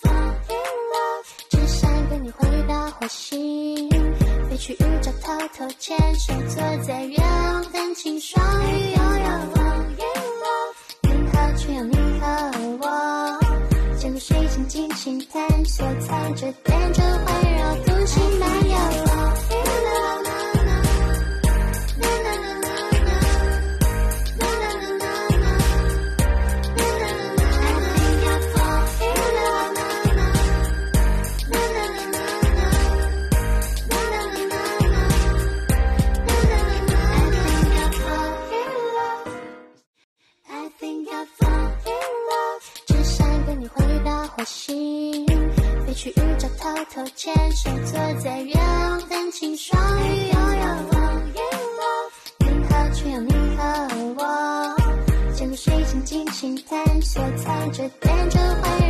fall in love 只想跟你回到火星飞去宇宙偷偷牵手坐在月亮喷气双鱼拥有风 in love 只有你和我。整个水晶尽情探索藏着点缀环绕到火星，飞去宇宙偷偷牵手，坐在远方等晴双鱼。摇摇晃，银河只有你和我，潜入水晶尽情探索，踩着点着环绕。